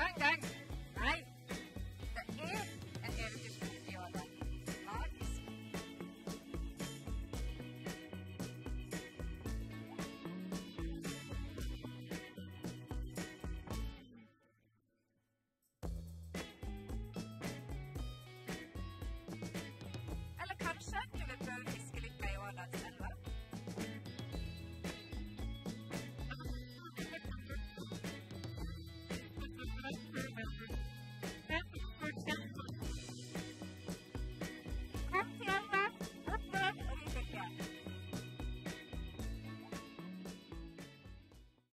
Gang, gang.